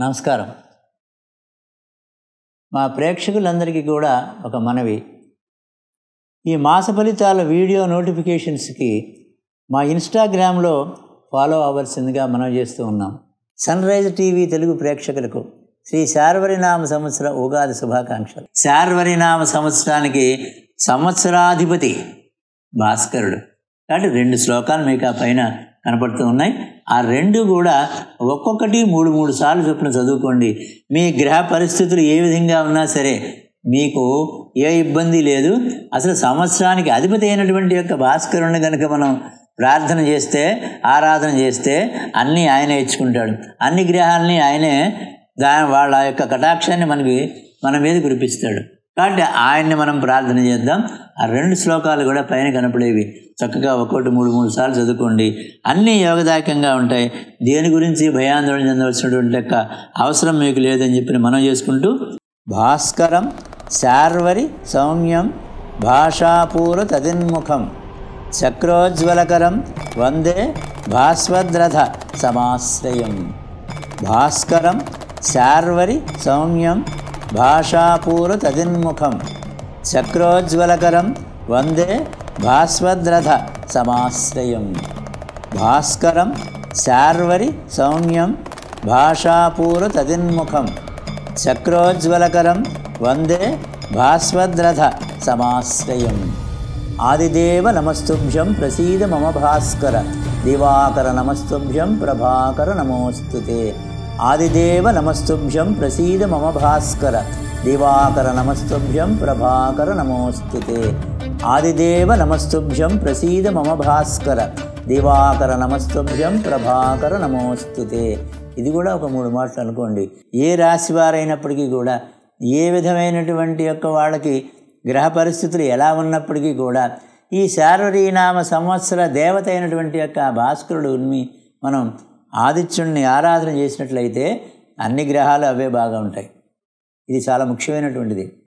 నమస్కారం. మా ప్రేక్షకులందరికీ కూడా ఒక మనవి. ఈ మాస ఫలితాల వీడియో నోటిఫికేషన్స్కి మా ఇన్స్టాగ్రామ్లో ఫాలో అవ్వాల్సిందిగా మనం చేస్తూ ఉన్నాం. సన్ రైజ్ టీవీ తెలుగు ప్రేక్షకులకు శ్రీ శార్వరినామ సంవత్సర ఉగాది శుభాకాంక్షలు. శార్వరినామ సంవత్సరానికి సంవత్సరాధిపతి భాస్కరుడు. కాబట్టి రెండు శ్లోకాలు మీకు ఆ పైన కనపడుతూ ఉన్నాయి. ఆ రెండు కూడా ఒక్కొక్కటి మూడు మూడు సార్లు చొప్పున చదువుకోండి. మీ గ్రహ పరిస్థితులు ఏ విధంగా ఉన్నా సరే మీకు ఏ ఇబ్బంది లేదు. అసలు సంవత్సరానికి అధిపతి అయినటువంటి యొక్క భాస్కరుణ్ణి కనుక మనం ప్రార్థన చేస్తే ఆరాధన చేస్తే అన్నీ ఆయనే ఇచ్చుకుంటాడు. అన్ని గ్రహాలని ఆయనే దా వాళ్ళ యొక్క కటాక్షాన్ని మనకి మన మీద కురిపిస్తాడు. కాబట్టి ఆయన్ని మనం ప్రార్థన చేద్దాం. ఆ రెండు శ్లోకాలు కూడా పైన కనపడేవి. చక్కగా ఒక్కొక్కటి మూడు మూడు సార్లు చదువుకోండి. అన్నీ యోగదాయకంగా ఉంటాయి. దేని గురించి భయాందోళన చెందవలసినటువంటి యొక్క అవసరం మీకు లేదని చెప్పి మనం చేసుకుంటూ భాస్కరం శార్వరి సౌమ్యం భాషాపూర తదిన్ముఖం చక్రోజ్వలకరం వందే భాస్వద్రథ సమాశ్రయం. భాస్కరం శార్వరి సౌమ్యం भाषापूरतदिन्मुखं चक्रोज्ज्वलकरं वन्दे भास्वद्रथ समाश्रयं। भास्करं चार्वरिसौम्यं भाषापूरतदिन्मुखं चक्रोज्ज्वलकरं वन्दे भास्वद्रथ समाश्रयम्। आदिदेव नमस्तुभ्यं प्रसीद मम भास्कर। दिवाकर नमस्तुभ्यं प्रभाकर नमोऽस्तु ते। ఆదిదేవ నమస్తుభ్యం ప్రసీద మమ భాస్కర. దివాకర నమస్తుభ్యం ప్రభాకర నమోస్తుతే ఆదిదేవ నమస్తుభ్యం ప్రసీద మమ భాస్కర. దివాకర నమస్తుభ్యం ప్రభాకర నమోస్తుతే ఇది కూడా ఒక మూడు మాటలు అనుకోండి. ఏ రాశి వారైనప్పటికీ కూడా ఏ విధమైనటువంటి యొక్క వాళ్ళకి గ్రహ పరిస్థితులు ఎలా ఉన్నప్పటికీ కూడా ఈ శారీనామ సంవత్సర దేవత అయినటువంటి యొక్క భాస్కరుడుని మనం ఆదిత్యుణ్ణి ఆరాధన చేసినట్లయితే అన్ని గ్రహాలు అవే బాగా ఉంటాయి. ఇది చాలా ముఖ్యమైనటువంటిది.